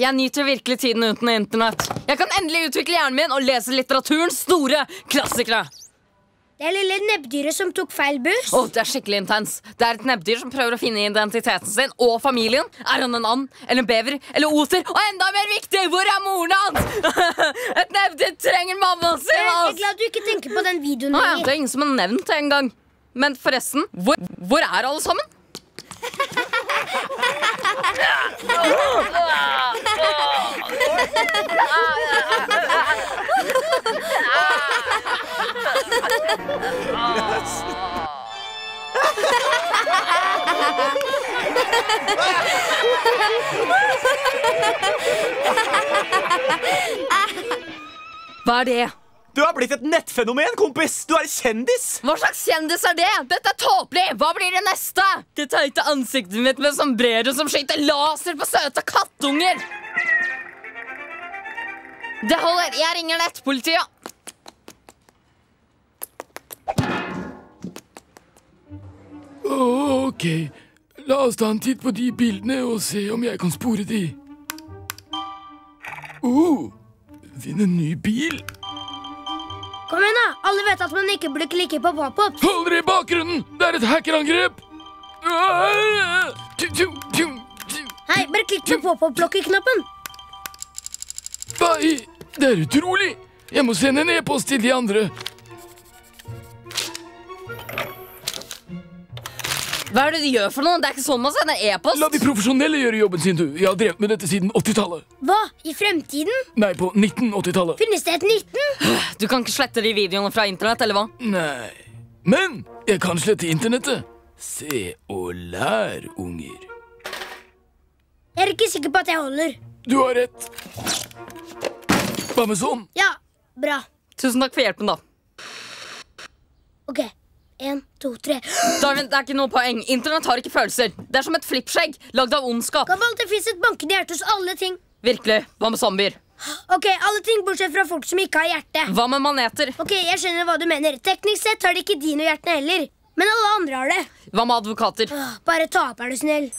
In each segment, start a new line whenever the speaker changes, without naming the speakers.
Jeg nyter virkelig tiden uten internett. Jeg kan endelig utvikle hjernen min og lese litteraturens store klassikere.
Det er lille nebbdyret som tok feil buss.
Åh, det er skikkelig intens. Det er et nebbdyr som prøver å finne identiteten sin og familien. Er han en and eller en bever eller oter? Og enda mer viktig, hvor er moren hans? et nebbdyr trenger mammaen sin!
Jeg er glad du ikke tenker på den videoen
Ah, ja, det er ingen som har nevnt det engang. Men forresten, hvor, hvor er alle sammen? Hva er det?
Du har blitt et nettfenomen, kompis! Du er kjendis!
Hva slags kjendis er det? Dette er tåpelig! Hva blir det neste? Det teite ansiktet mitt med sombrero som skyter laser på søte kattunger. Det holder. Jeg ringer nettpolitiet.
Ok, la oss ta en titt på de bildene og se om jeg kan spore de. Oh, finn en ny bil.
Kom igjen, da. Alle vet at man ikke burde klikke på pop-up.
Hold dere i bakgrunnen! Det er et hackerangrep!
Hei, bare klikk på pop-up-blokkeknappen.
Hva i Det er utrolig! Jeg må sende en e-post til de andre.
Hva er det du gjør for noe? Det er ikke sånn man sender e-post.
La de profesjonelle gjøre jobben sin, du. Jeg har drevet med dette siden 80-tallet.
Hva? I fremtiden?
Nei, på 1980-tallet.
Finnes det et 19?
Du kan ikke slette de videoene fra internett, eller hva?
Nei. Men jeg kan slette internettet. Se og lær, unger.
Jeg er ikke sikker på at jeg holder.
Du har rett. Hva med sånn?
Ja, bra.
Tusen takk for hjelpen, da.
Ok, en, to, tre.
Darwin, det er ikke noe poeng. Internett har ikke følelser. Det er som et flippskjegg lagd av ondskap.
Kan det fins et bankende hjerte hos alle ting.
Virkelig. Hva med zombier?
Ok, alle ting bortsett fra folk som ikke har hjerte.
Hva med maneter?
Ok, jeg skjønner hva du mener. Teknisk sett har de ikke dinohjertene heller. Men alle andre har det.
Hva med advokater?
Åh, Bare ta opp, er du snill.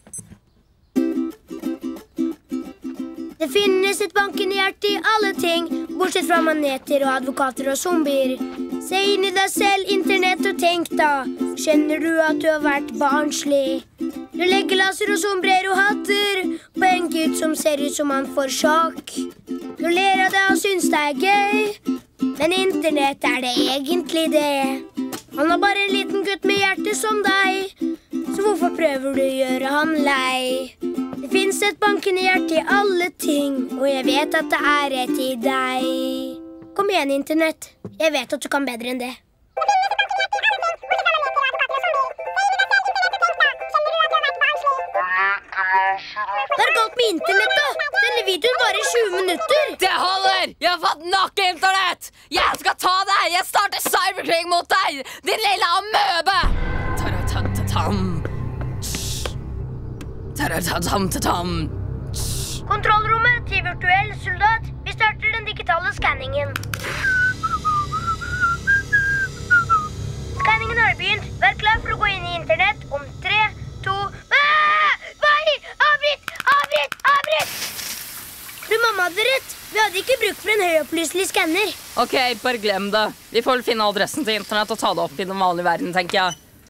Det finnes et bankende hjerte i alle ting, bortsett fra maneter og advokater og zombier. Se inn i deg selv, internett, og tenk da. Skjønner du at du har vært barnslig? Du legger laser og sombrero-hatter på en gutt som ser ut som han får sjokk. Du ler av det og syns det er gøy, men internett er det egentlig det. Han er bare en liten gutt med hjerte som deg. Så hvorfor prøver du å gjøre han lei? Det fins et bankende hjerte i alle ting, og jeg vet at det er et i deg. Kom igjen, Internett. Jeg vet at du kan bedre enn det. Hva er galt med Internett, da? Denne videoen varer i 20 minutter.
Det holder! Jeg har fått nok internett! Jeg skal ta deg! Jeg starter cyberkrig mot deg! Din lille amøbe!
Kontrollrommet til virtuell soldat. Vi hadde ikke bruk for en høyopplyselig skanner.
Ok, bare glem det. Vi får vel finne adressen til internett og ta det opp i den vanlige verden, tenker jeg.